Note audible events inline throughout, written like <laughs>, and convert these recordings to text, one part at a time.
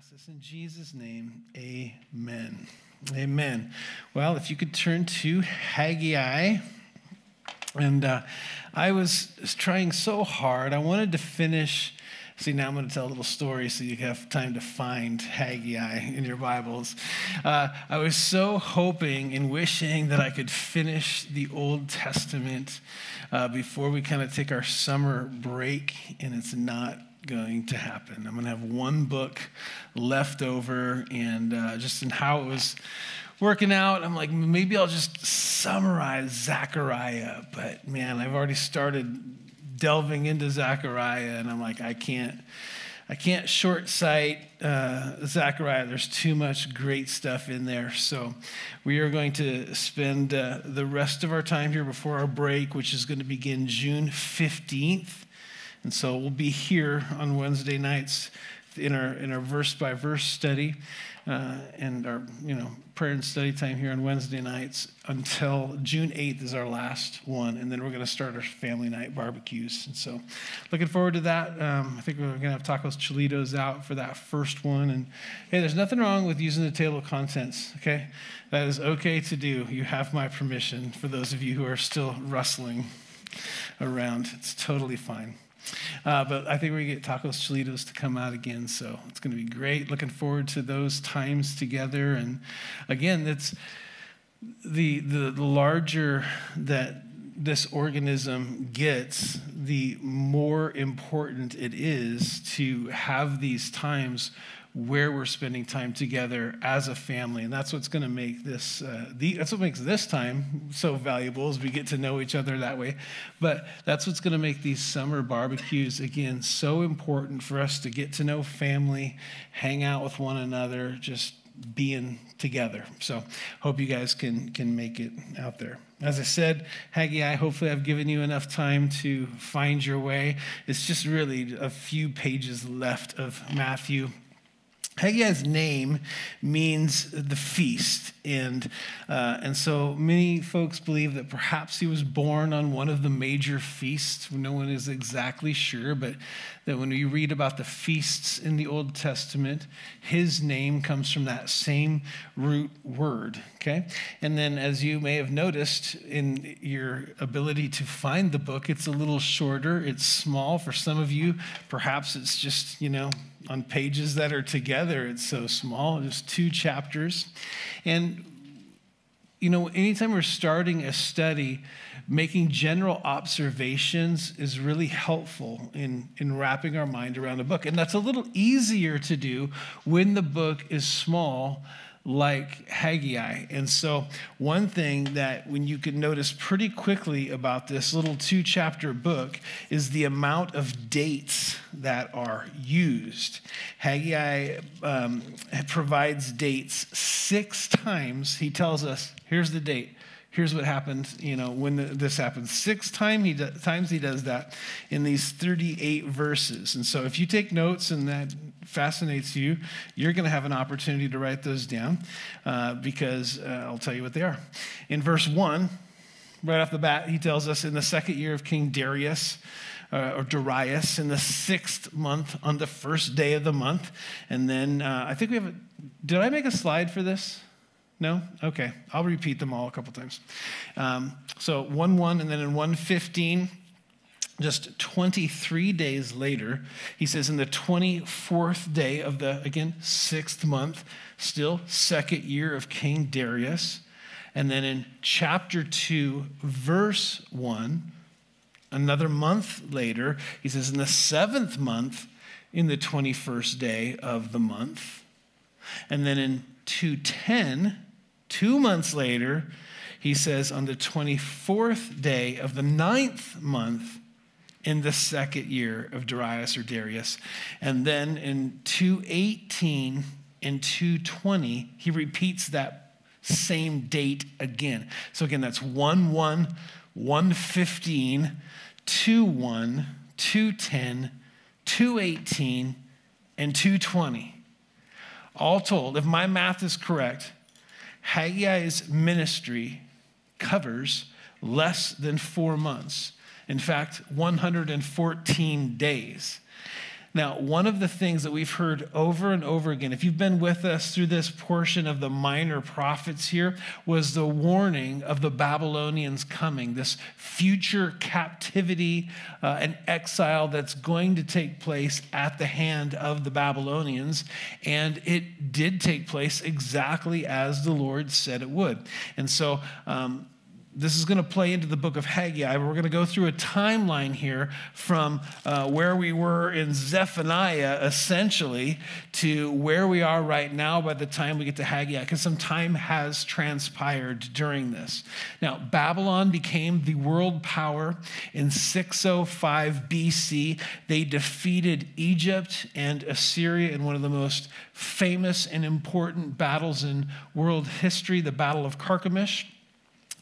ask this in Jesus' name. Amen. Amen. Well, if you could turn to Haggai. And uh, I was trying so hard. I wanted to finish. See, now I'm going to tell a little story so you have time to find Haggai in your Bibles. Uh, I was so hoping and wishing that I could finish the Old Testament uh, before we kind of take our summer break, and it's not going to happen. I'm going to have one book left over, and uh, just in how it was working out, I'm like, maybe I'll just summarize Zechariah. But man, I've already started delving into Zechariah, and I'm like, I can't. I can't short sight uh, Zechariah. There's too much great stuff in there. So, we are going to spend uh, the rest of our time here before our break, which is going to begin June 15th. And so, we'll be here on Wednesday nights in our, in our verse by verse study uh, and our you know prayer and study time here on Wednesday nights until June 8th is our last one, and then we're going to start our family night barbecues. And so, looking forward to that. Um, I think we're going to have tacos cholitos out for that first one. And hey, there's nothing wrong with using the table of contents. Okay, that is okay to do. You have my permission. For those of you who are still rustling around, it's totally fine. Uh, but I think we get Tacos Cholitos to come out again, so it's going to be great. Looking forward to those times together. And again, it's the, the, the larger that this organism gets, the more important it is to have these times where we're spending time together as a family. And that's what's going to make this uh, the, that's what makes this time so valuable as we get to know each other that way. But that's what's going to make these summer barbecues again so important for us to get to know family hang out with one another just being together. So hope you guys can can make it out there. As I said, Haggai, I hopefully I've given you enough time to find your way. It's just really a few pages left of Matthew Haggai's name means the feast. And, uh, and so many folks believe that perhaps he was born on one of the major feasts. No one is exactly sure, but that when we read about the feasts in the Old Testament, his name comes from that same root word. Okay? And then, as you may have noticed in your ability to find the book, it's a little shorter, it's small. For some of you, perhaps it's just, you know, on pages that are together. It's so small, just two chapters. And, you know, anytime we're starting a study, making general observations is really helpful in, in wrapping our mind around a book. And that's a little easier to do when the book is small like Haggai. And so, one thing that when you can notice pretty quickly about this little two chapter book is the amount of dates that are used. Haggai um, provides dates six times. He tells us, here's the date here's what happened, you know, when this happens. Six time he do, times he does that in these 38 verses. And so if you take notes and that fascinates you, you're going to have an opportunity to write those down uh, because uh, I'll tell you what they are. In verse 1, right off the bat, he tells us in the second year of King Darius, uh, or Darius, in the sixth month, on the first day of the month. And then uh, I think we have a, did I make a slide for this? No? Okay. I'll repeat them all a couple times. Um, so 1 1, and then in 115, just 23 days later, he says, in the 24th day of the, again, sixth month, still second year of King Darius. And then in chapter 2, verse 1, another month later, he says, in the seventh month, in the 21st day of the month. And then in 210, Two months later, he says, on the 24th day of the ninth month in the second year of Darius or Darius. And then in 218 and 220, he repeats that same date again. So again, that's 1 1, 115, 2 1, 210, 218, and 220. All told, if my math is correct, Haggai's ministry covers less than four months. In fact, 114 days. Now, one of the things that we've heard over and over again, if you've been with us through this portion of the minor prophets here, was the warning of the Babylonians coming, this future captivity uh, and exile that's going to take place at the hand of the Babylonians. And it did take place exactly as the Lord said it would. And so, um, this is going to play into the book of Haggai. We're going to go through a timeline here from uh, where we were in Zephaniah, essentially, to where we are right now by the time we get to Haggai, because some time has transpired during this. Now, Babylon became the world power in 605 BC. They defeated Egypt and Assyria in one of the most famous and important battles in world history, the Battle of Carchemish.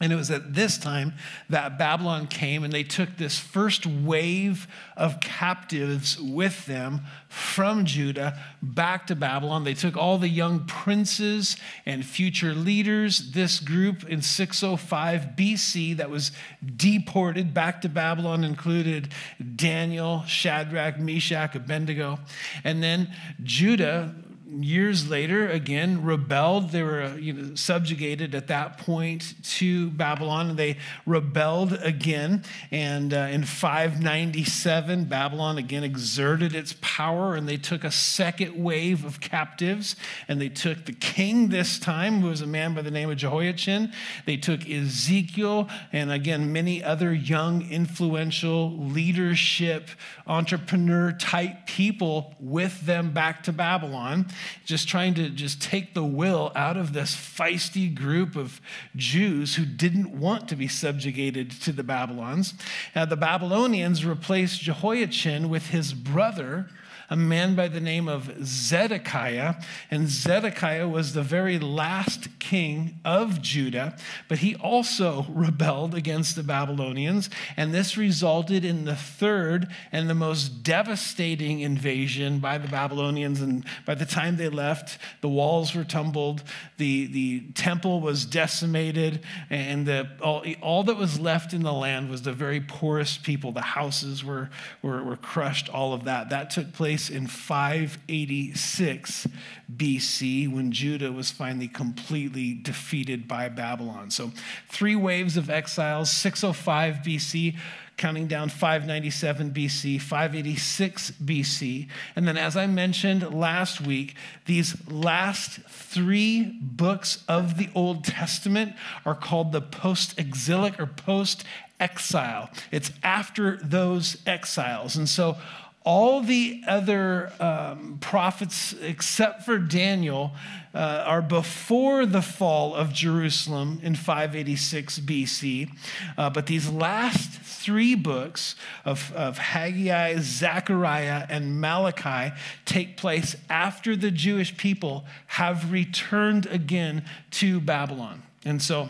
And it was at this time that Babylon came and they took this first wave of captives with them from Judah back to Babylon. They took all the young princes and future leaders, this group in 605 BC that was deported back to Babylon included Daniel, Shadrach, Meshach, Abednego. And then Judah years later, again, rebelled. They were you know, subjugated at that point to Babylon. And they rebelled again. And uh, in 597, Babylon again exerted its power and they took a second wave of captives. And they took the king this time, who was a man by the name of Jehoiachin. They took Ezekiel and again, many other young, influential leadership, entrepreneur type people with them back to Babylon just trying to just take the will out of this feisty group of Jews who didn't want to be subjugated to the Babylons. Now, the Babylonians replaced Jehoiachin with his brother a man by the name of Zedekiah. And Zedekiah was the very last king of Judah, but he also <laughs> rebelled against the Babylonians. And this resulted in the third and the most devastating invasion by the Babylonians. And by the time they left, the walls were tumbled, the, the temple was decimated, and the, all, all that was left in the land was the very poorest people. The houses were, were, were crushed, all of that. That took place place in 586 BC when Judah was finally completely defeated by Babylon. So, three waves of exiles 605 BC, counting down 597 BC, 586 BC. And then, as I mentioned last week, these last three books of the Old Testament are called the post exilic or post exile. It's after those exiles. And so, all the other um, prophets, except for Daniel, uh, are before the fall of Jerusalem in 586 BC. Uh, but these last three books of, of Haggai, Zechariah, and Malachi take place after the Jewish people have returned again to Babylon. And so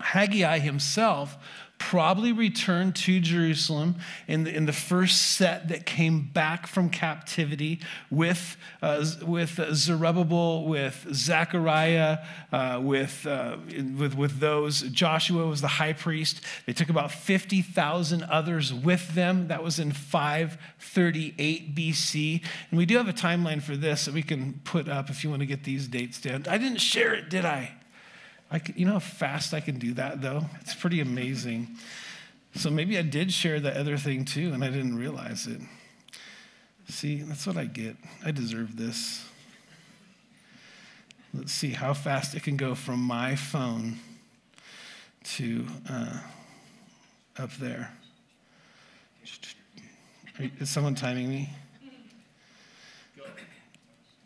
Haggai himself probably returned to Jerusalem in the, in the first set that came back from captivity with, uh, with Zerubbabel, with Zechariah, uh, with, uh, with, with those. Joshua was the high priest. They took about 50,000 others with them. That was in 538 BC. And we do have a timeline for this that we can put up if you want to get these dates down. I didn't share it, did I? Can, you know how fast I can do that, though? It's pretty amazing. So maybe I did share that other thing too, and I didn't realize it. See, that's what I get. I deserve this. Let's see how fast it can go from my phone to uh, up there. Is someone timing me?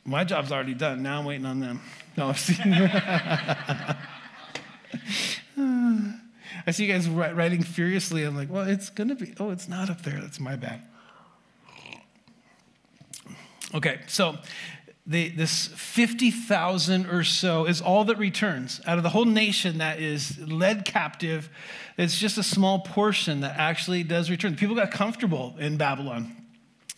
My job's already done. Now I'm waiting on them. No, <laughs> <laughs> I see you guys writing furiously. I'm like, well, it's going to be, oh, it's not up there. That's my bad. Okay, so the, this 50,000 or so is all that returns out of the whole nation that is led captive. It's just a small portion that actually does return. People got comfortable in Babylon.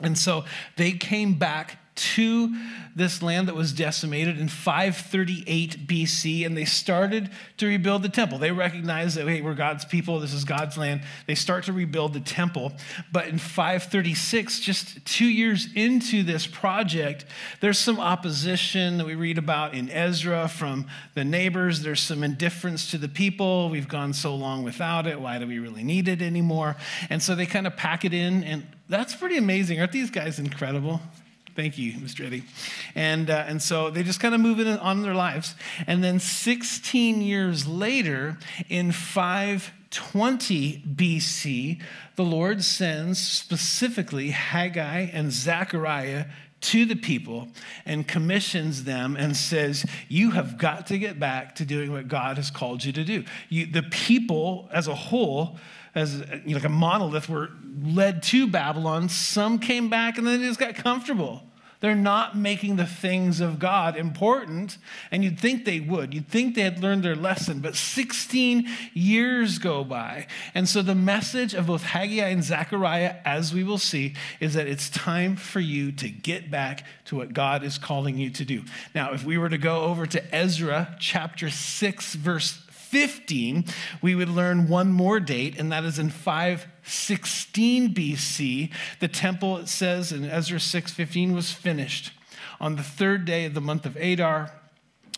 And so they came back to this land that was decimated in 538 BC, and they started to rebuild the temple. They recognized that, hey, we're God's people, this is God's land. They start to rebuild the temple. But in 536, just two years into this project, there's some opposition that we read about in Ezra from the neighbors. There's some indifference to the people. We've gone so long without it. Why do we really need it anymore? And so they kind of pack it in, and that's pretty amazing. Aren't these guys incredible? Thank you, Mr. Eddie. And, uh, and so they just kind of move on their lives. And then 16 years later, in 520 BC, the Lord sends specifically Haggai and Zechariah to the people and commissions them and says, You have got to get back to doing what God has called you to do. You, the people as a whole, as you know, like a monolith, were led to Babylon. Some came back and then they just got comfortable. They're not making the things of God important, and you'd think they would. You'd think they had learned their lesson, but 16 years go by. And so the message of both Haggai and Zechariah, as we will see, is that it's time for you to get back to what God is calling you to do. Now, if we were to go over to Ezra chapter 6, verse 15, we would learn one more date, and that is in 516 BC. The temple, it says in Ezra 6:15, was finished on the third day of the month of Adar,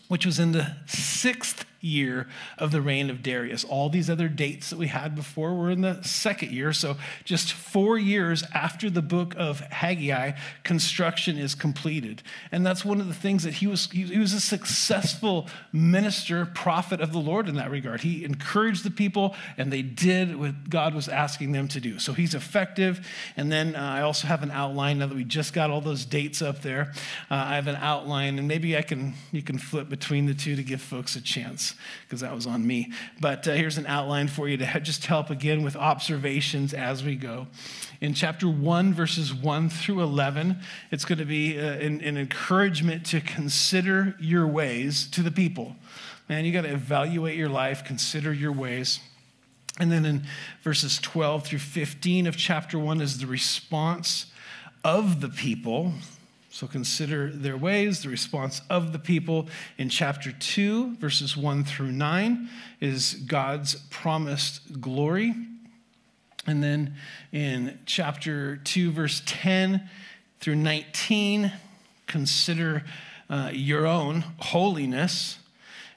which was in the sixth year of the reign of Darius. All these other dates that we had before were in the second year. So, just four years after the book of Haggai, construction is completed. And that's one of the things that he was, he was a successful minister, prophet of the Lord in that regard. He encouraged the people, and they did what God was asking them to do. So, he's effective. And then uh, I also have an outline now that we just got all those dates up there. Uh, I have an outline, and maybe I can, you can flip between the two to give folks a chance because that was on me. But uh, here's an outline for you to <laughs> just help again with observations as we go. In chapter 1, verses 1 through 11, it's going to be uh, an, an encouragement to consider your ways to the people. Man, you got to evaluate your life, consider your ways. And then in verses 12 through 15 of chapter 1 is the response of the people. So consider their ways, the response of the people. In chapter 2, verses 1 through 9, is God's promised glory. And then in chapter 2, verse 10 through 19, consider uh, your own holiness.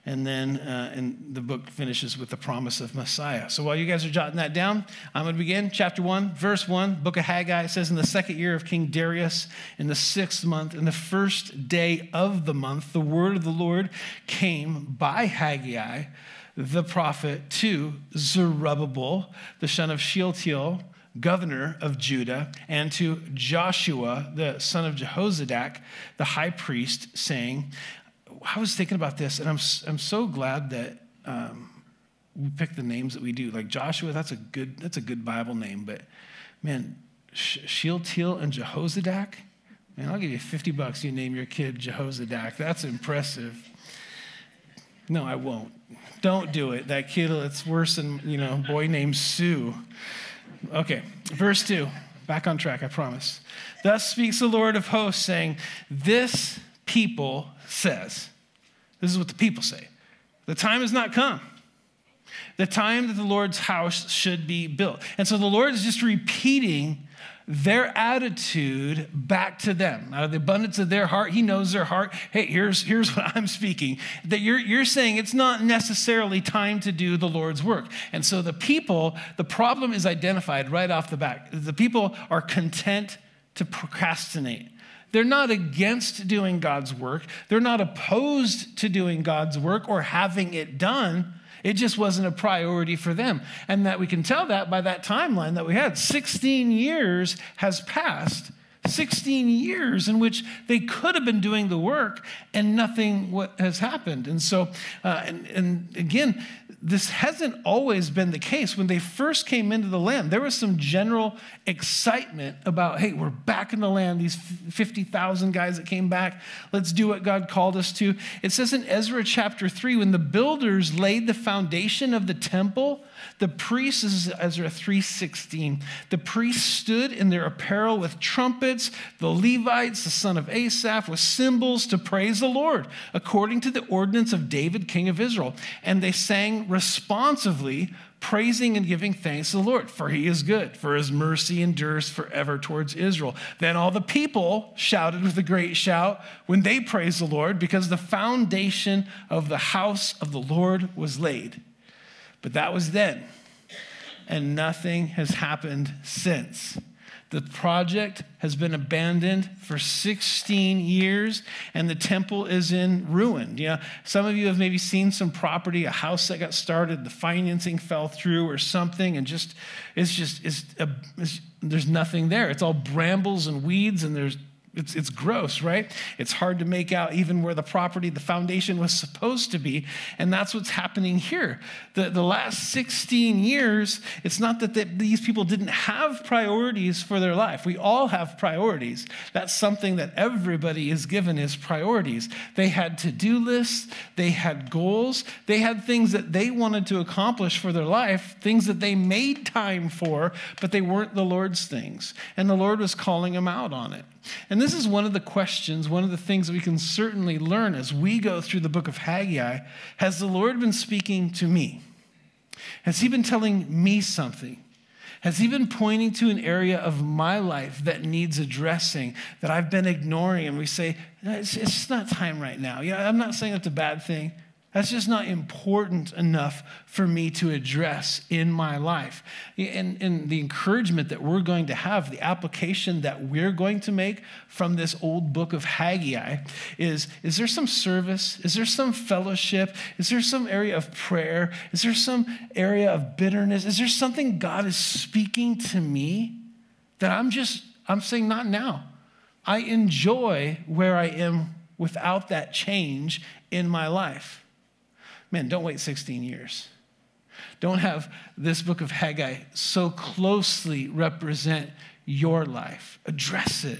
And then uh, and the book finishes with the promise of Messiah. So while you guys are jotting that down, I'm going to begin. Chapter 1, verse 1, book of Haggai. It says, In the second year of King Darius, in the sixth month, in the first day of the month, the word of the Lord came by Haggai, the prophet, to Zerubbabel, the son of Shealtiel, governor of Judah, and to Joshua, the son of Jehozadak, the high priest, saying, I was thinking about this, and I'm, I'm so glad that um, we pick the names that we do. Like Joshua, that's a good, that's a good Bible name, but man, Shealtiel and Jehozadak, man, I'll give you 50 bucks. You name your kid Jehozadak. That's impressive. No, I won't. Don't do it. That kid, it's worse than, you know, boy named Sue. Okay, verse 2. Back on track, I promise. Thus speaks the Lord of hosts, saying, This people says, this is what the people say. The time has not come. The time that the Lord's house should be built. And so the Lord is just repeating their attitude back to them. Out of the abundance of their heart, He knows their heart. Hey, here's, here's what I'm speaking. That you're, you're saying it's not necessarily time to do the Lord's work. And so the people, the problem is identified right off the bat. The people are content to procrastinate. They're not against doing God's work. They're not opposed to doing God's work or having it done. It just wasn't a priority for them. And that we can tell that by that timeline that we had. 16 years has passed. 16 years in which they could have been doing the work and nothing has happened. And so, uh, and, and again, this hasn't always been the case. When they first came into the land, there was some general excitement about, hey, we're back in the land, these 50,000 guys that came back. Let's do what God called us to. It says in Ezra chapter 3 when the builders laid the foundation of the temple, the priests, this is Ezra 3:16. The priests stood in their apparel with trumpets, the Levites, the son of Asaph, with cymbals to praise the Lord, according to the ordinance of David, king of Israel. And they sang responsively, praising and giving thanks to the Lord, for he is good, for his mercy endures forever towards Israel. Then all the people shouted with a great shout when they praised the Lord, because the foundation of the house of the Lord was laid. But that was then, and nothing has happened since. The project has been abandoned for 16 years, and the temple is in ruin. You know, some of you have maybe seen some property, a house that got started, the financing fell through or something, and just it's just it's, a, it's there's nothing there. It's all brambles and weeds, and there's it's, it's gross, right? It's hard to make out even where the property, the foundation was supposed to be. And that's what's happening here. The, the last 16 years, it's not that the, these people didn't have priorities for their life. We all have priorities. That's something that everybody is given is priorities. They had to do lists, they had goals, they had things that they wanted to accomplish for their life, things that they made time for, but they weren't the Lord's things. And the Lord was calling them out on it. And this is one of the questions, one of the things we can certainly learn as we go through the book of Haggai. Has the Lord been speaking to me? Has He been telling me something? Has He been pointing to an area of my life that needs addressing that I've been ignoring? And we say, it's, it's not time right now. Yeah, I'm not saying that's a bad thing. That's just not important enough for me to address in my life. And, and, the encouragement that we're going to have, the application that we're going to make from this old book of Haggai is is there some service? Is there some fellowship? Is there some area of prayer? Is there some area of bitterness? Is there something God is speaking to me that I'm just, I'm saying, not now? I enjoy where I am without that change in my life. Man, don't wait 16 years. Don't have this book of Haggai so closely represent your life. Address it.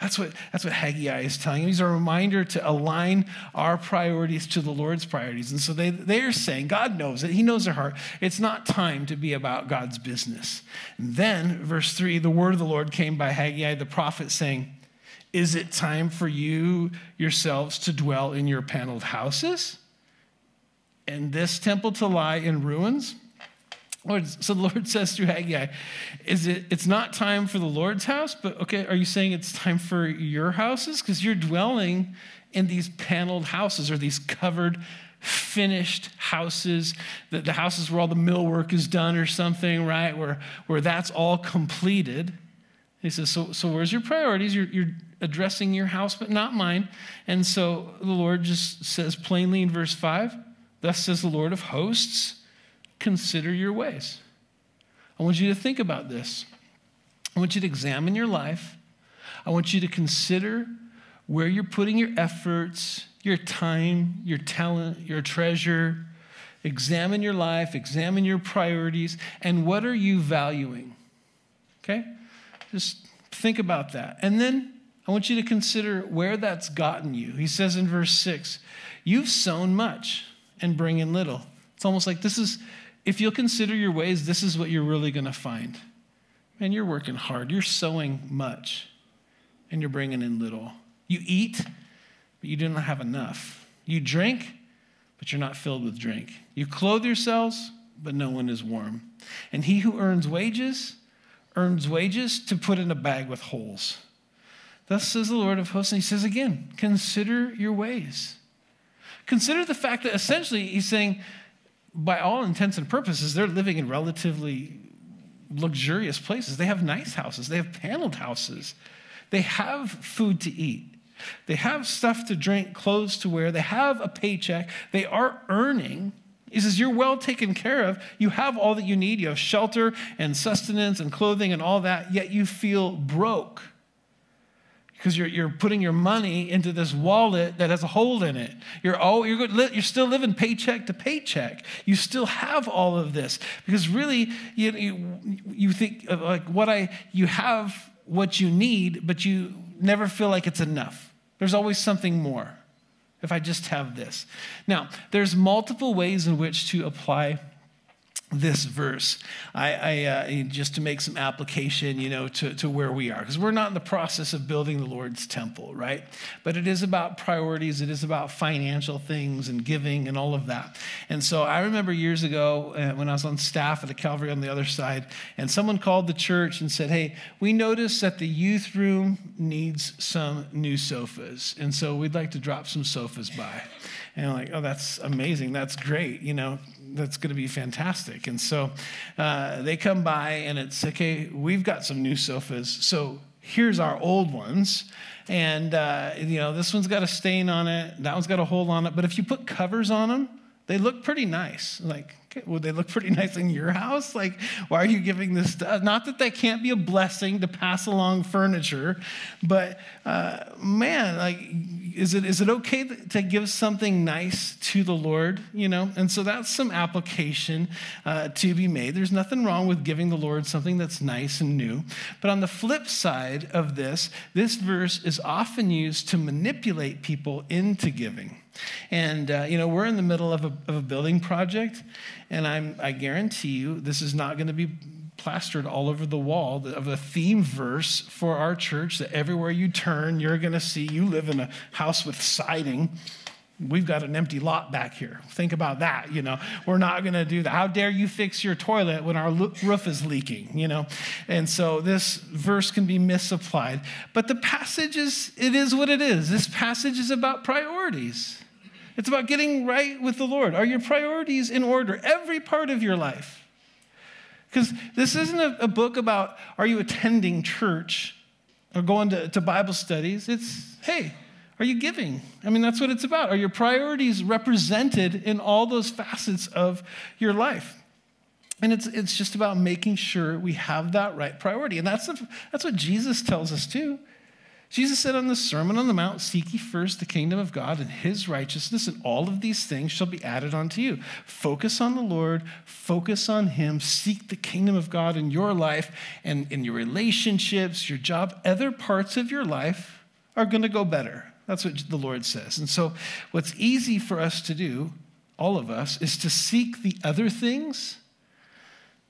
That's what, that's what Haggai is telling him. He's a reminder to align our priorities to the Lord's priorities. And so they, they're saying, God knows it. He knows their heart. It's not time to be about God's business. And then, verse 3 the word of the Lord came by Haggai the prophet, saying, Is it time for you yourselves to dwell in your paneled houses? And this temple to lie in ruins? Lord, so the Lord <laughs> says through Haggai, is it it's not time for the Lord's house, but okay, are you saying it's time for your houses? Because you're dwelling in these paneled houses or these covered, finished houses, the, the houses where all the millwork is done or something, right? Where, where that's all completed. He says, so, so where's your priorities? You're, you're addressing your house, but not mine. And so the Lord just says plainly in verse 5 Thus says the Lord of hosts, consider your ways. I want you to think about this. I want you to examine your life. I want you to consider where you're putting your efforts, your time, your talent, your treasure. Examine your life, examine your priorities, and what are you valuing? Okay? Just think about that. And then I want you to consider where that's gotten you. He says in verse 6 You've sown much and bring in little. It's almost like this is, if you'll consider your ways, this is what you're really going to find. Man, you're working hard, you're sowing much, and you're bringing in little. You eat, but you do not have enough. You drink, but you're not filled with drink. You clothe yourselves, but no one is warm. And he who earns wages, earns wages to put in a bag with holes. Thus says the Lord of hosts. And he says again, consider your ways. Consider the fact that essentially he's saying, by all intents and purposes, they're living in relatively luxurious places. They have nice houses, they have paneled houses, they have food to eat. They have stuff to drink, clothes to wear, they have a paycheck, they are earning. He says, You're well taken care of. You have all that you need. You have shelter and sustenance and clothing and all that, yet you feel broke. Because you're, you're putting your money into this wallet that has a hole in it. You're, all, you're, you're still living paycheck to paycheck. You still have all of this because really you, you, you think uh, like what I, you have what you need, but you never feel like it's enough. There's always something more if I just have this. Now, there's multiple ways in which to apply this verse. I, I uh, just to make some application you know to, to where we are because we're not in the process of building the lord's temple right? But it is about priorities it is about financial things and giving and all of that. And so i remember years ago uh, when i was on staff at the calvary on the other side and someone called the church and said hey we noticed that the youth room needs some new sofas and so we'd like to drop some sofas by and I'm like, oh, that's amazing. That's great. You know, that's going to be fantastic. And so uh, they come by and it's, okay, we've got some new sofas. So here's our old ones. And, uh, you know, this one's got a stain on it. That one's got a hole on it. But if you put covers on them, they look pretty nice. Like, okay, would they look pretty <laughs> nice in your house? Like, why are you giving this stuff? Not that that can't be a blessing to pass along furniture, but uh, man, like, is it, is it okay to give something nice to the Lord? You know, and so that's some application uh, to be made. There's nothing wrong with giving the Lord something that's nice and new. But on the flip side of this, this verse is often used to manipulate people into giving. And, uh, you know, we're in the middle of a, of a building project, and I'm, I guarantee you this is not going to be plastered all over the wall of a theme verse for our church that everywhere you turn, you're going to see. You live in a house with siding. We've got an empty lot back here. Think about that. You know, we're not going to do that. How dare you fix your toilet when our roof is leaking? You know, and so this verse can be misapplied. But the passage is, it is what it is. This passage is about priorities. It's about getting right with the Lord. Are your priorities in order? Every part of your life. Because this isn't a, a, book about are you attending church or going to, to Bible studies. It's, hey, are you giving? I mean, that's what it's about. Are your priorities represented in all those facets of your life? And it's, it's just about making sure we have that right priority. And that's, that's what Jesus tells us too. Jesus said on the Sermon on the Mount, Seek ye first the kingdom of God and his righteousness, and all of these things shall be added unto you. Focus on the Lord, focus on him, seek the kingdom of God in your life and in your relationships, your job, other parts of your life are going to go better. That's what the Lord says. And so, what's easy for us to do, all of us, is to seek the other things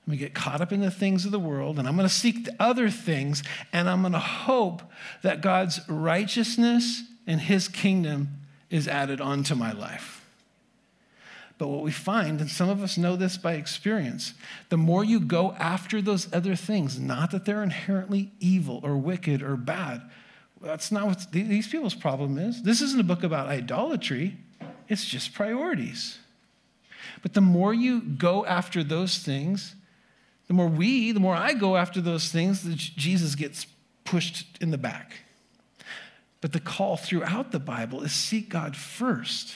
we get caught up in the things of the world, and I'm going to seek the other things, and I'm going to hope that God's righteousness and his kingdom is added onto my life. But what we find, and some of us know this by experience, the more you go after those other things, not that they're inherently evil or wicked or bad, that's not what these people's problem is. This isn't a book about idolatry, it's just priorities. But the more you go after those things, the more we, the more I go after those things, that Jesus gets pushed in the back. But the call throughout the Bible is seek God first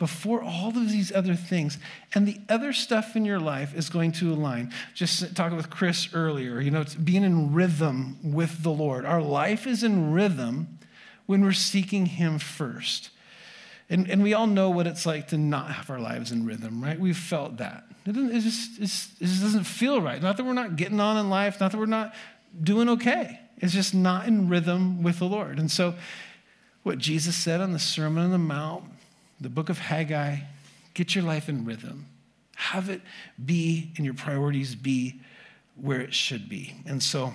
before all of these other things. And the other stuff in your life is going to align. Just talking with Chris earlier, you know, it's being in rhythm with the Lord. Our life is in rhythm when we're seeking Him first. And, and we all know what it's like to not have our lives in rhythm, right? We've felt that. It, it, just, it just doesn't feel right. Not that we're not getting on in life, not that we're not doing okay. It's just not in rhythm with the Lord. And so, what Jesus said on the Sermon on the Mount, the book of Haggai, get your life in rhythm. Have it be, and your priorities be where it should be. And so,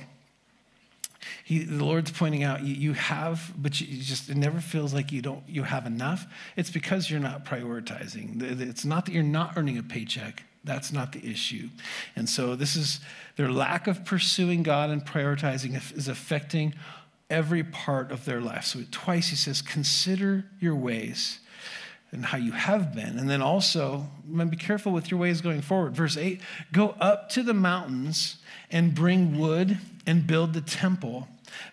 he, the Lord's pointing out you, you have, but you just it never feels like you don't you have enough. It's because you're not prioritizing. It's not that you're not earning a paycheck. That's not the issue. And so this is their lack of pursuing God and prioritizing is affecting every part of their life. So twice he says, consider your ways and how you have been. And then also, be careful with your ways going forward. Verse 8 go up to the mountains and bring wood and build the temple,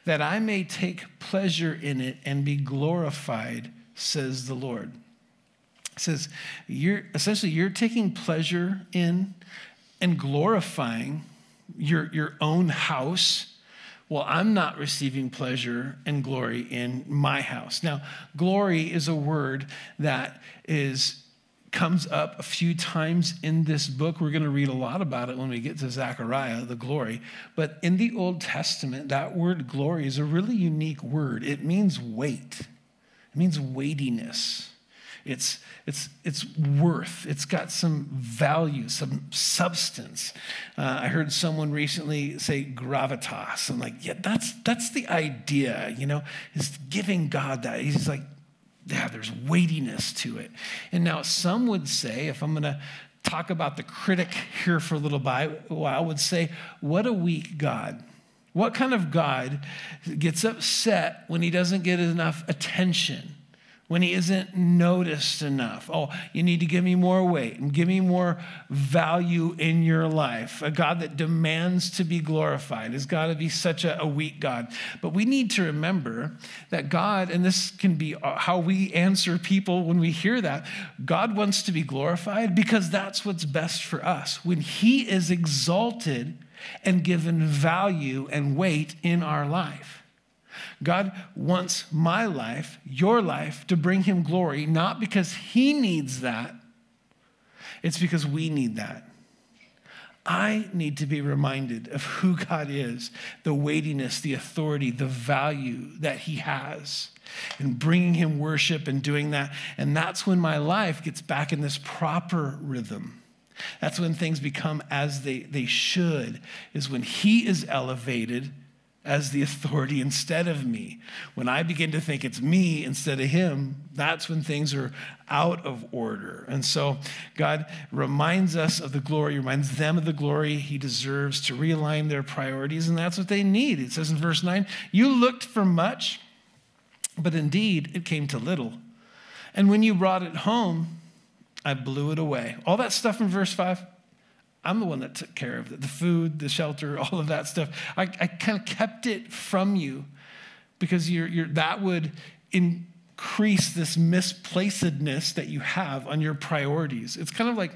that I may take pleasure in it and be glorified, says the Lord. It says, you're essentially you're taking pleasure in and glorifying your, your own house well, I'm not receiving pleasure and glory in my house. Now, glory is a word that is comes up a few times in this book. We're going to read a lot about it when we get to Zechariah, the glory. But in the Old Testament, that word glory is a really unique word. It means weight, it means weightiness. It's, it's, it's worth. It's got some value, some substance. Uh, I heard someone recently say gravitas. I'm like, yeah, that's, that's the idea, you know, is giving God that. He's like, yeah, there's weightiness to it. And now some would say, if I'm going to talk about the critic here for a little while, would say, what a weak God. What kind of God gets upset when he doesn't get enough attention? When he isn't noticed enough. Oh, you need to give me more weight and give me more value in your life. A God that demands to be glorified has got to be such a, a, weak God. But we need to remember that God, and this can be uh, how we answer people when we hear that, God wants to be glorified because that's what's best for us. When he is exalted and given value and weight in our life. God wants my life, your life, to bring him glory, not because he needs that, it's because we need that. I need to be reminded of who God is, the weightiness, the authority, the value that He has, and bringing Him worship and doing that. And that's when my life gets back in this proper rhythm. That's when things become as they, they should, is when He is elevated as the authority instead of me. When I begin to think it's me instead of him, that's when things are out of order. And so God reminds us of the glory, reminds them of the glory he deserves to realign their priorities, and that's what they need. It says in verse 9, You looked for much, but indeed it came to little. And when you brought it home, I blew it away. All that stuff in verse 5 I'm the one that took care of the food, the shelter, <laughs> all of that stuff. I, I kind of kept it from you because you're, you're, that would increase this misplacedness that you have on your priorities. It's kind of like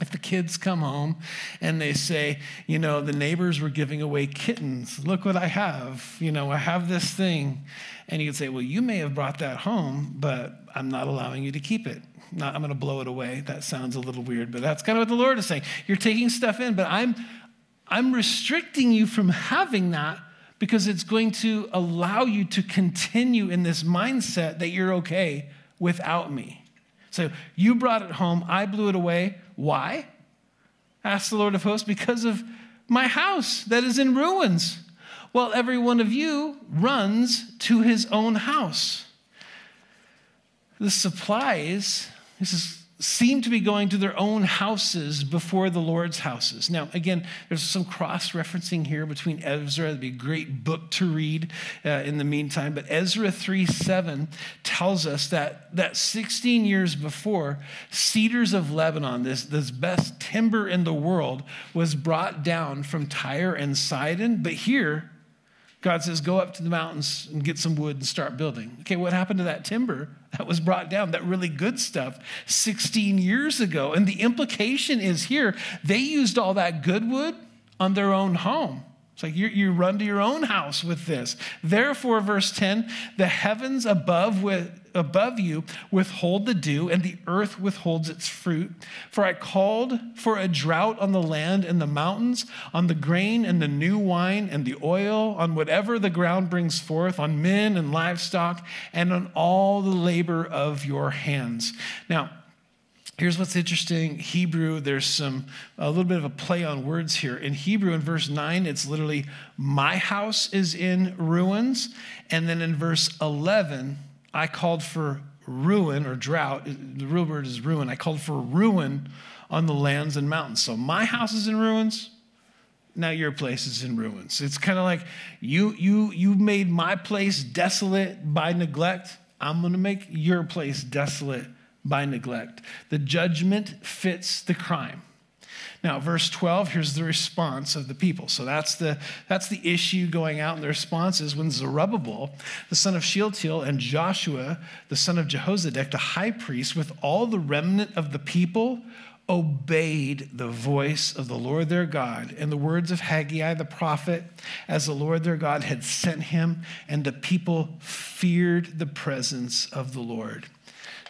if the kids come home and they say, you know, the neighbors were giving away kittens. Look what I have. You know, I have this thing. And you could say, well, you may have brought that home, but I'm not allowing you to keep it. Not, I'm going to blow it away. That sounds a little weird, but that's kind of what the Lord is saying. You're taking stuff in, but I'm, I'm restricting you from having that because it's going to allow you to continue in this mindset that you're okay without me. So you brought it home, I blew it away. Why? Asked the Lord of hosts, because of my house that is in ruins. Well, every one of you runs to his own house. The supplies this is, seem to be going to their own houses before the Lord's houses. Now, again, there's some cross referencing here between Ezra. It'd be a great book to read uh, in the meantime. But Ezra 3 7 tells us that, that 16 years before, cedars of Lebanon, this, this best timber in the world, was brought down from Tyre and Sidon. But here, God says, Go up to the mountains and get some wood and start building. Okay, what happened to that timber that was brought down, that really good stuff, 16 years ago? And the implication is here, they used all that good wood on their own home. It's like you, you run to your own house with this. Therefore, verse 10 the heavens above, with, above you withhold the dew, and the earth withholds its fruit. For I called for a drought on the land and the mountains, on the grain and the new wine and the oil, on whatever the ground brings forth, on men and livestock, and on all the labor of your hands. Now, Here's what's interesting Hebrew, there's some, a little bit of a play on words here. In Hebrew, in verse 9, it's literally, my house is in ruins. And then in verse 11, I called for ruin or drought. The real word is ruin. I called for ruin on the lands and mountains. So my house is in ruins. Now your place is in ruins. It's kind of like you, you, you made my place desolate by neglect. I'm going to make your place desolate by neglect. The judgment fits the crime. Now, verse 12, here's the response of the people. So that's the, that's the issue going out, and the response is when Zerubbabel, the son of Shealtiel, and Joshua, the son of Jehozadak, the high priest, with all the remnant of the people, obeyed the voice of the Lord their God and the words of Haggai the prophet, as the Lord their God had sent him, and the people feared the presence of the Lord.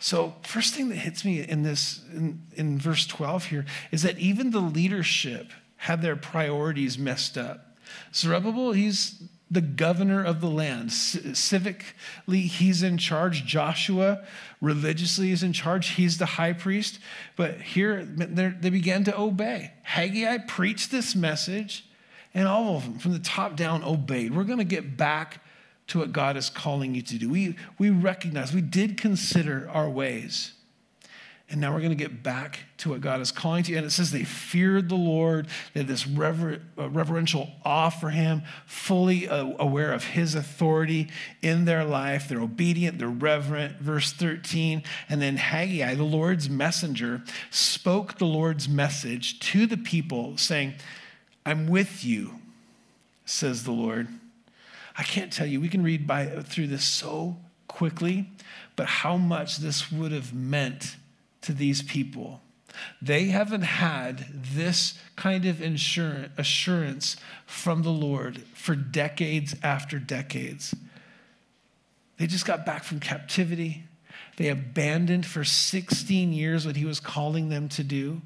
So, first thing that hits me in this, in, in verse 12 here, is that even the leadership had their priorities messed up. Zerubbabel, he's the governor of the land. civically, he's in charge. Joshua, religiously, is in charge. He's the high priest. But here, they began to obey. Haggai preached this message, and all of them, from the top down, obeyed. We're going to get back to what God is calling you to do. We, we recognize, we did consider our ways. And now we're going to get back to what God is calling to you. And it says they feared the Lord. They had this rever- uh, reverential awe for Him, fully uh, aware of His authority in their life. They're obedient, they're reverent. Verse 13. And then Haggai, the Lord's messenger, spoke the Lord's message to the people, saying, I'm with you, says the Lord. I can't tell you, we can read by, through this so quickly, but how much this would have meant to these people. They haven't had this kind of insurance, assurance from the Lord for decades after decades. They just got back from captivity. They abandoned for 16 years what he was calling them to do.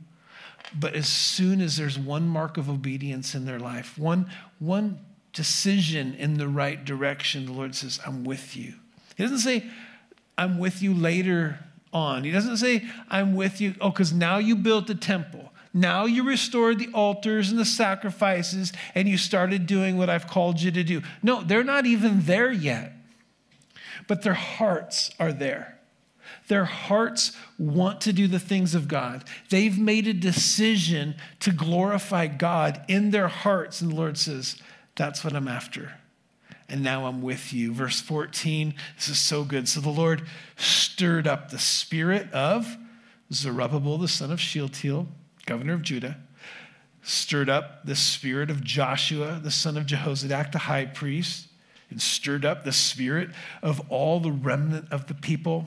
But as soon as there's one mark of obedience in their life, one, one decision in the right direction, the Lord says, I'm with you. He doesn't say, I'm with you later on. He doesn't say, I'm with you. Oh, because now you built the temple. Now you restored the altars and the sacrifices, and you started doing what I've called you to do. No, they're not even there yet, but their hearts are there. Their hearts want to do the things of God. They've made a decision to glorify God in their hearts. And the Lord says, That's what I'm after and now I'm with you. Verse 14, this is so good. So the Lord stirred up the spirit of Zerubbabel, the son of Shealtiel, governor of Judah, stirred up the spirit of Joshua, the son of Jehozadak, the high priest, and stirred up the spirit of all the remnant of the people.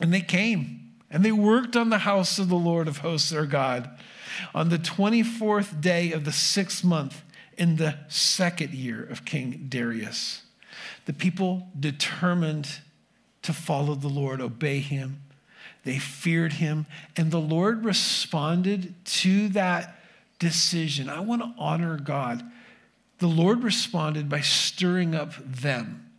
And they came and they worked on the house of the Lord of hosts, their God. On the 24th day of the sixth month, in the second year of King Darius. The people determined to follow the Lord, obey him. They feared him, and the Lord responded to that decision. I want to honor God. The Lord responded by stirring up them,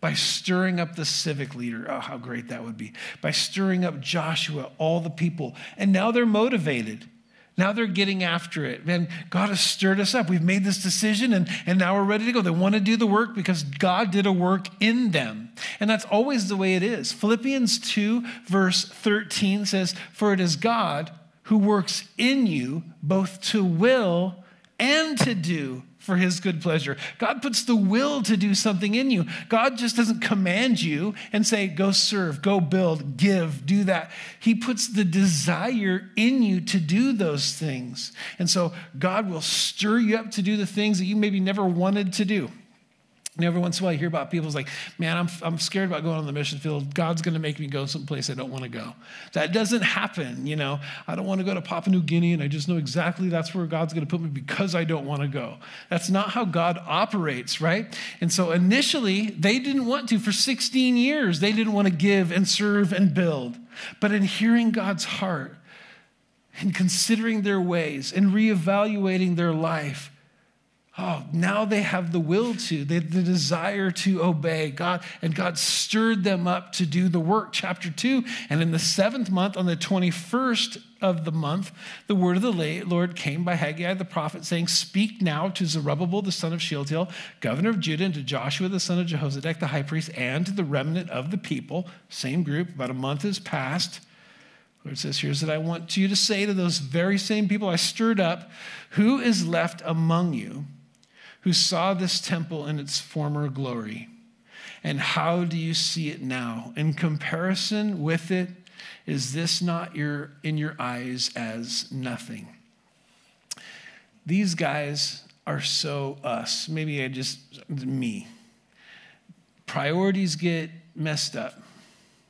by stirring up the civic leader. Oh, how great that would be. By stirring up Joshua, all the people. And now they're motivated. Now they're getting after it. Man, God has stirred us up. We've made this decision and, and now we're ready to go. They want to do the work because God did a work in them. And that's always the way it is. Philippians 2, verse 13 says, For it is God who works in you both to will and to do for his good pleasure. God puts the will to do something in you. God just doesn't command you and say, go serve, go build, give, do that. He puts the desire in you to do those things. And so God will stir you up to do the things that you maybe never wanted to do. And every once in a while, I hear about people's like, man, I'm, I'm scared about going on the mission field. God's going to make me go someplace I don't want to go. That doesn't happen. You know, I don't want to go to Papua New Guinea, and I just know exactly that's where God's going to put me because I don't want to go. That's not how God operates, right? And so initially, they didn't want to. For 16 years, they didn't want to give and serve and build. But in hearing God's heart, and considering their ways and reevaluating their life, Oh, now they have the will to, they the desire to obey God, and God stirred them up to do the work. Chapter 2. And in the seventh month, on the 21st of the month, the word of the Lord came by Haggai the prophet, saying, Speak now to Zerubbabel the son of Shealtiel, governor of Judah, and to Joshua the son of Jehozadak the high priest, and to the remnant of the people. Same group, about a month has passed. Lord says, Here's what I want you to say to those very same people I stirred up. Who is left among you? Who saw this temple in its former glory. And how do you see it now? In comparison with it, is this not your, in your eyes as nothing? These guys are so us. Maybe I just, me. Priorities get messed up,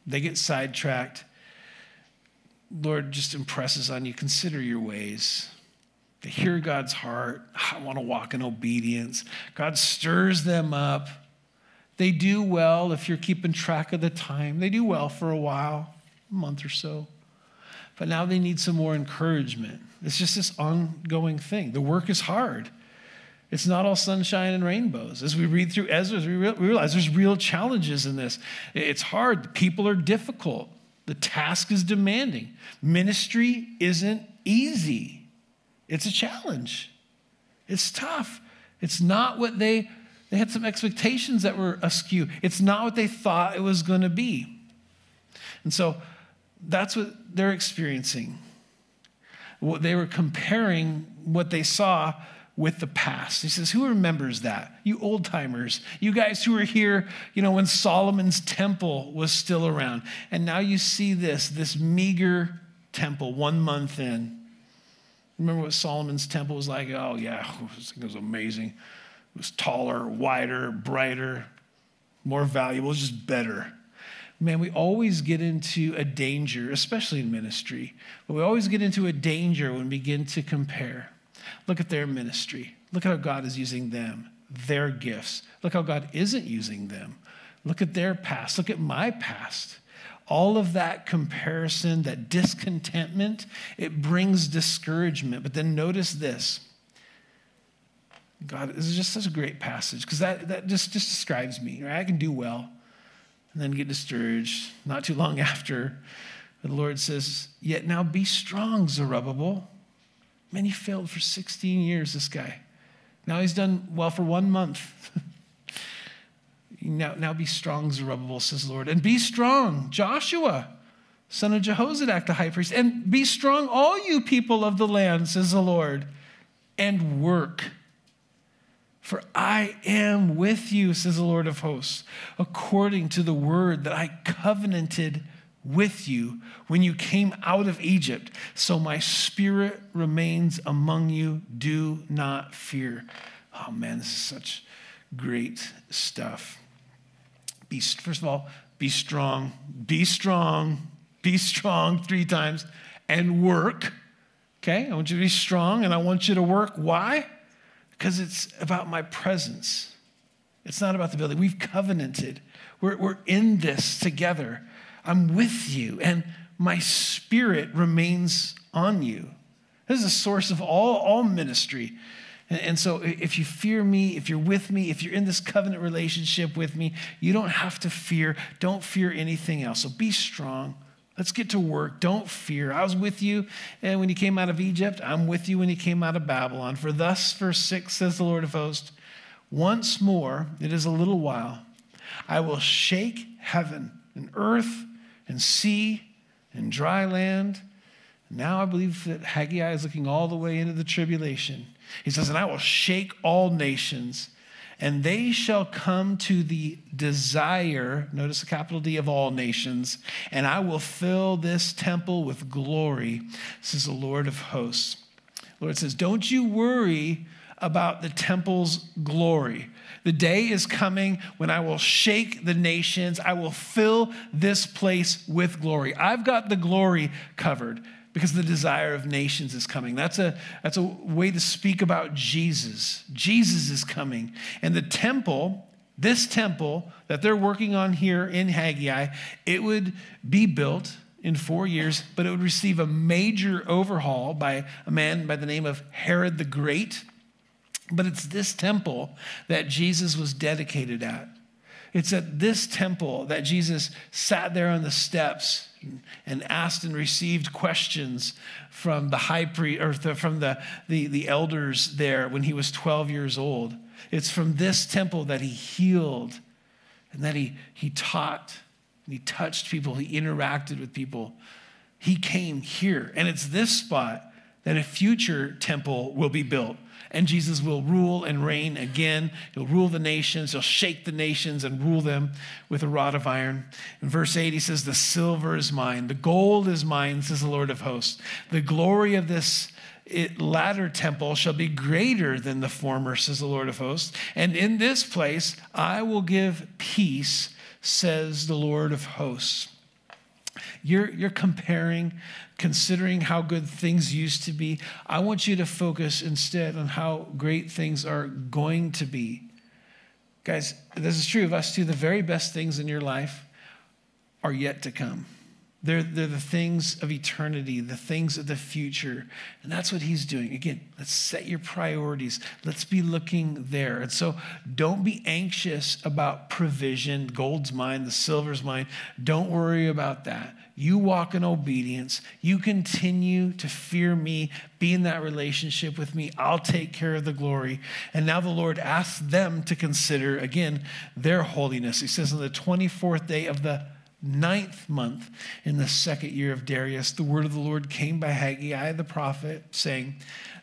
they get sidetracked. Lord just impresses on you consider your ways. They hear God's heart. I want to walk in obedience. God stirs them up. They do well if you're keeping track of the time. They do well for a while, a month or so. But now they need some more encouragement. It's just this ongoing thing. The work is hard. It's not all sunshine and rainbows. As we read through Ezra, we realize there's real challenges in this. It's hard. People are difficult. The task is demanding. Ministry isn't easy. It's a challenge. It's tough. It's not what they they had some expectations that were askew. It's not what they thought it was going to be. And so that's what they're experiencing. What they were comparing what they saw with the past. He says, Who remembers that? You old timers, you guys who were here, you know, when Solomon's temple was still around. And now you see this, this meager temple one month in. Remember what Solomon's temple was like? Oh, yeah, <laughs> it was amazing. It was taller, wider, brighter, more valuable, just better. Man, we always get into a danger, especially in ministry, but we always get into a danger when we begin to compare. Look at their ministry. Look at how God is using them, their gifts. Look how God isn't using them. Look at their past. Look at my past. All of that comparison, that discontentment, it brings discouragement. But then notice this God, this is just such a great passage because that, that just, just describes me. Right? I can do well and then get discouraged. Not too long <laughs> after, the Lord says, Yet now be strong, Zerubbabel. Man, he failed for 16 years, this guy. Now he's done well for one month. <laughs> now, now be strong, Zerubbabel, says the Lord. And be strong, Joshua, son of Jehozadak, the high priest. And be strong, all you people of the land, says the Lord, and work for I am with you, says the Lord of hosts, according to the word that I covenanted with you when you came out of Egypt. So my spirit remains among you. Do not fear. Oh man, this is such great stuff. Be, first of all, be strong. Be strong. Be strong <laughs> three times and work. Okay? I want you to be strong and I want you to work. Why? because it's about my presence. It's not about the building. We've covenanted, we're, we're in this together. I'm with you, and my spirit remains on you. This is the source of all, all ministry. And, and so, if you fear me, if you're with me, if you're in this covenant relationship with me, you don't have to fear. Don't fear anything else. So, be strong. Let's get to work. Don't fear. I was with you and when you came out of Egypt. I'm with you when you came out of Babylon. For thus, verse 6 says the Lord of hosts, once more, it is a little while, I will shake heaven and earth and sea and dry land. Now I believe that Haggai is looking all the way into the tribulation. He says, And I will shake all nations and they shall come to the desire, notice the capital D of all nations, and I will fill this temple with glory, says the Lord of hosts. The Lord says, Don't you worry about the temple's glory. The day is coming when I will shake the nations. I will fill this place with glory. I've got the glory covered because the desire of nations is coming. That's a, that's a way to speak about Jesus. Jesus is coming. And the temple, this temple that they're working on here in Haggai, it would be built in four years, but it would receive a major overhaul by a man by the name of Herod the Great. But it's this temple that Jesus was dedicated at. It's at this temple that Jesus sat there on the steps and asked and received questions from the high priest or the, from the, the, the elders there when he was 12 years old. It's from this temple that he healed and that he, he taught and he touched people, he interacted with people. He came here. And it's this spot that a future temple will be built and Jesus will rule and reign again. He'll rule the nations, he'll shake the nations and rule them with a rod of iron. In verse 8, he says, The silver is mine, the gold is mine, says the Lord of hosts. The glory of this latter temple shall be greater than the former, says the Lord of hosts. And in this place I will give peace, says the Lord of hosts. You're, you're comparing, considering how good things used to be. I want you to focus instead on how great things are going to be. Guys, this is true of us too. The very best things in your life are yet to come. They're, they're the things of eternity, the things of the future. And that's what he's doing. Again, let's set your priorities. Let's be looking there. And so don't be anxious about provision, gold's mine, the silver's mine. Don't worry about that. You walk in obedience. You continue to fear me, be in that relationship with me. I'll take care of the glory. And now the Lord asks them to consider, again, their holiness. He says, on the 24th day of the ninth month in the second year of Darius, the word of the Lord came by Haggai the prophet, saying,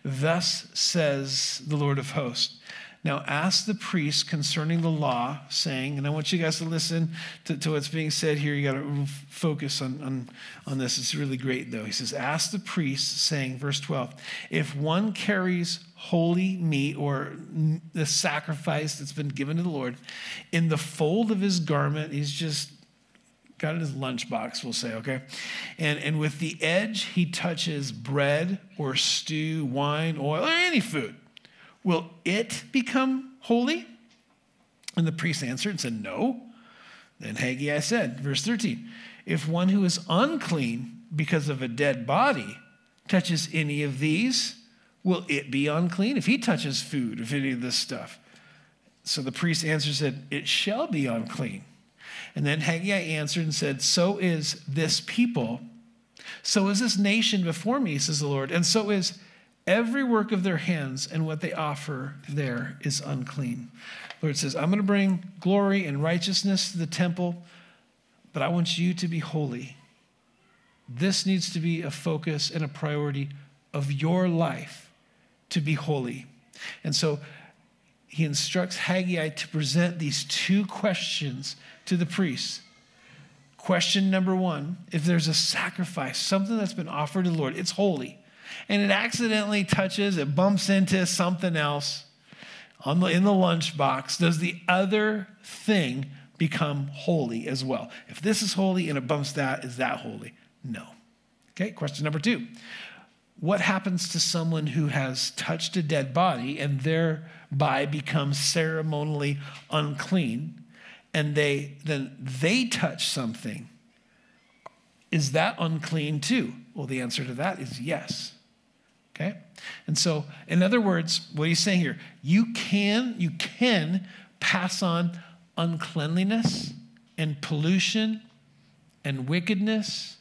Thus says the Lord of hosts. Now ask the priest concerning the law, saying, and I want you guys to listen to, to what's being said here. You got to focus on, on, on this. It's really great, though. He says, Ask the priest, saying, verse 12, if one carries holy meat or the sacrifice that's been given to the Lord in the fold of his garment, he's just got in his lunchbox, we'll say, okay? And, and with the edge, he touches bread or stew, wine, oil, or any food. Will it become holy? And the priest answered and said, No. Then Haggai said, verse 13, if one who is unclean because of a dead body touches any of these, will it be unclean? If he touches food, if any of this stuff. So the priest answered said, It shall be unclean. And then Haggai answered and said, So is this people, so is this nation before me, says the Lord, and so is every work of their hands, and what they offer there is unclean. Lord says, I'm going to bring glory and righteousness to the temple, but I want you to be holy. This needs to be a focus and a priority of your life to be holy. And so he instructs Haggai to present these two questions to the priests. Question number one if there's a sacrifice, something that's been offered to the Lord, it's holy, and it accidentally touches, it bumps into something else on the, in the lunchbox, does the other thing become holy as well? If this is holy and it bumps that, is that holy? No. Okay, question number two. What happens to someone who has touched a dead body and thereby becomes ceremonially unclean? and they then they touch something, is that unclean too? Well, the answer to that is yes. Okay? And so, in other words, what he's saying here, you can, you can pass on uncleanliness and pollution and wickedness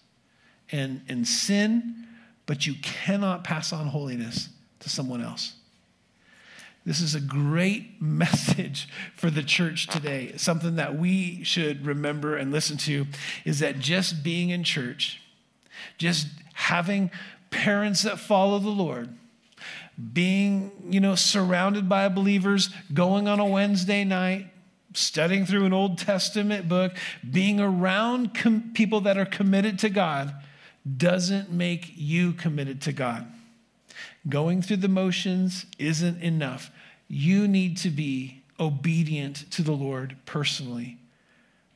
and, and sin, but you cannot pass on holiness to someone else. This is a great <laughs> message for the church today. Something that we should remember and listen to is that just being in church, just having parents that follow the Lord, being, you know, surrounded by believers, going on a Wednesday night, studying through an Old Testament book, being around com- people that are committed to God doesn't make you committed to God. Going through the motions isn't enough. You need to be obedient to the Lord personally.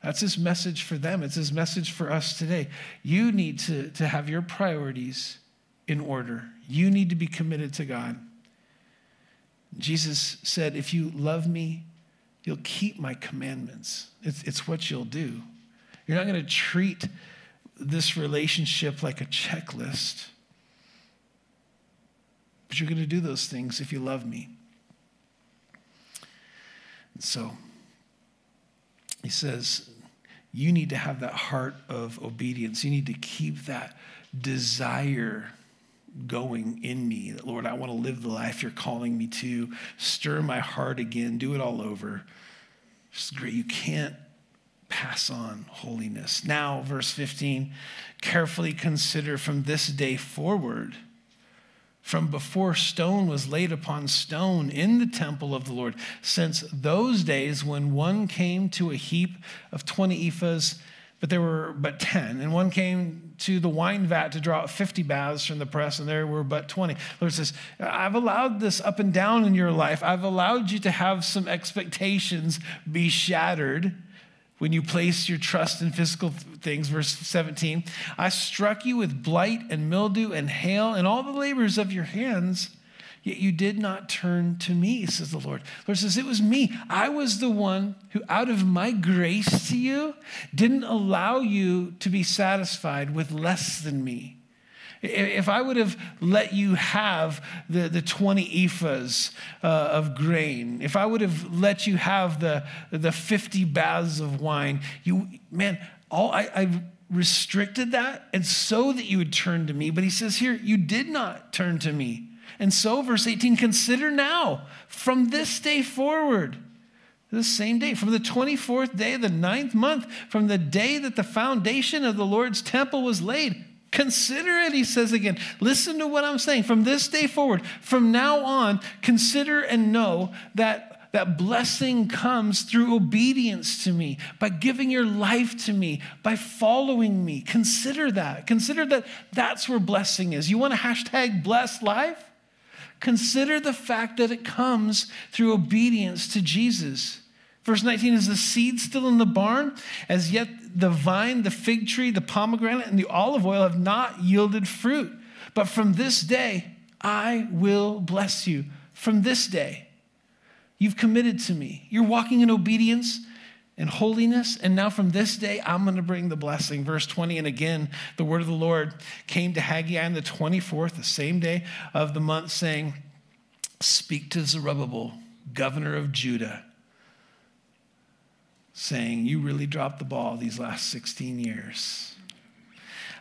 That's his message for them. It's his message for us today. You need to, to have your priorities in order. You need to be committed to God. Jesus said, If you love me, you'll keep my commandments. It's, it's what you'll do. You're not going to treat this relationship like a checklist. But you're going to do those things if you love me. And so he says, you need to have that heart of obedience. You need to keep that desire going in me that, Lord, I want to live the life you're calling me to. Stir my heart again. Do it all over. It's great. You can't pass on holiness. Now, verse 15 carefully consider from this day forward from before stone was laid upon stone in the temple of the Lord, since those days when one came to a heap of 20 ephahs, but there were but 10, and one came to the wine vat to draw out 50 baths from the press, and there were but 20. The Lord says, I've allowed this up and down in your life. I've allowed you to have some expectations be shattered when you place your trust in physical things. Verse 17 I struck you with blight and mildew and hail and all the labors of your hands. Yet you did not turn to me, says the Lord. The Lord says, It was me. I was the one who, out of my grace to you, didn't allow you to be satisfied with less than me. If I would have let you have the, the 20 ephahs uh, of grain, if I would have let you have the, the 50 baths of wine, you, man, all I, I restricted that and so that you would turn to me. But he says here, you did not turn to me. And so, verse 18, consider now from this day forward, the same day, from the 24th day of the ninth month, from the day that the foundation of the Lord's temple was laid. Consider it, he says again. Listen to what I'm saying. From this day forward, from now on, consider and know that that blessing comes through obedience to me, by giving your life to me, by following me. Consider that. Consider that that's where blessing is. You want to hashtag blessed life? Consider the fact that it comes through obedience to Jesus. Verse 19 is the seed still in the barn? As yet the vine, the fig tree, the pomegranate, and the olive oil have not yielded fruit. But from this day, I will bless you. From this day, you've committed to me. You're walking in obedience and holiness. And now from this day, I'm going to bring the blessing. Verse 20, and again, the word of the Lord came to Haggai on the 24th, the same day of the month, saying, Speak to Zerubbabel, governor of Judah, saying, You really dropped the ball these last 16 years.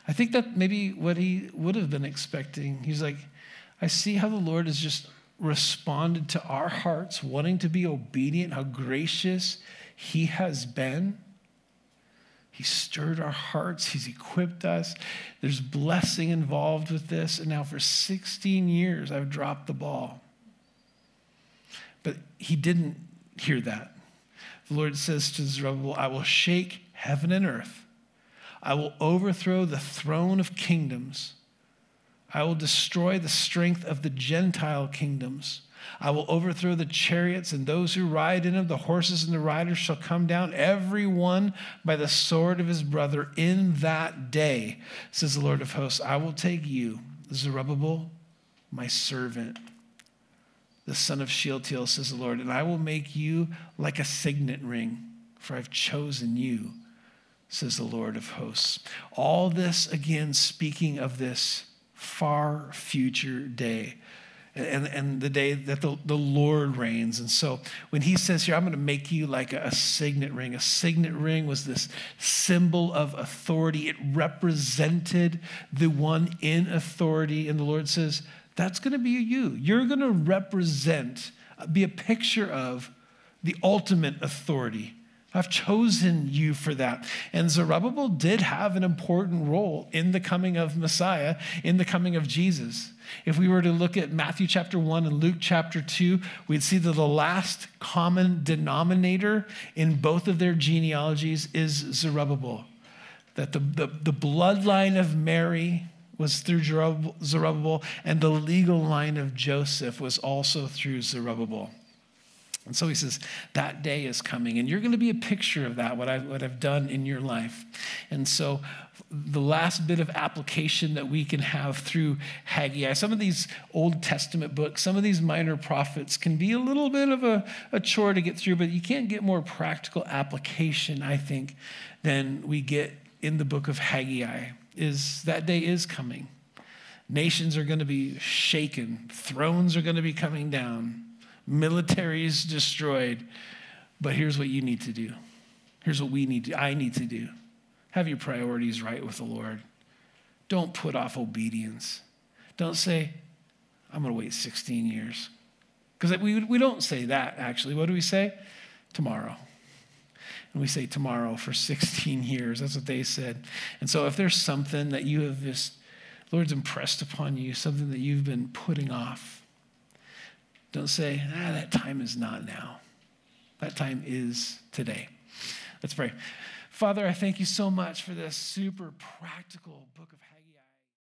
I think that maybe what he would have been expecting. He's like, I see how the Lord has just responded to our hearts, wanting to be obedient, how gracious he has been. He stirred our hearts. He's equipped us. There's blessing involved with this. And now, for 16 years, I've dropped the ball. But he didn't hear that. The Lord says to Zerubbabel, I will shake heaven and earth. I will overthrow the throne of kingdoms. I will destroy the strength of the Gentile kingdoms. I will overthrow the chariots and those who ride in them. The horses and the riders shall come down, every one by the sword of his brother in that day, says the Lord of hosts. I will take you, Zerubbabel, my servant, the son of Shealtiel, says the Lord, and I will make you like a signet ring, for I've chosen you, says the Lord of hosts. All this, again, speaking of this far future day and, and the day that the, the Lord reigns. And so when he says here, I'm going to make you like a, a signet ring, a signet ring was this symbol of authority. It represented the one in authority. And the Lord says, that's going to be you. You're going to represent, be a picture of the ultimate authority. I've chosen you for that. And Zerubbabel did have an important role in the coming of Messiah, in the coming of Jesus. If we were to look at Matthew chapter 1 and Luke chapter 2, we'd see that the last common denominator in both of their genealogies is Zerubbabel. That the, the, the bloodline of Mary was through Zerubbabel, and the legal line of Joseph was also through Zerubbabel. And so he says, that day is coming, and you're going to be a picture of that, what, I, what I've done in your life. And so the last bit of application that we can have through Haggai, some of these Old Testament books, some of these minor prophets can be a little bit of a, a chore to get through, but you can't get more practical application, I think, than we get in the book of Haggai, is that day is coming. Nations are going to be shaken, thrones are going to be coming down militaries destroyed. But here's what you need to do. Here's what we need to, I need to do. Have your priorities right with the Lord. Don't put off obedience. Don't say, I'm going to wait 16 years. Because we, we don't say that, actually. What do we say? Tomorrow. And we say tomorrow for 16 <laughs> years. That's what they said. And so if there's something that you have just, Lord's impressed upon you, something that you've been putting off, don't say, ah, that time is not now. That time is today. Let's pray. Father, I thank you so much for this super practical book of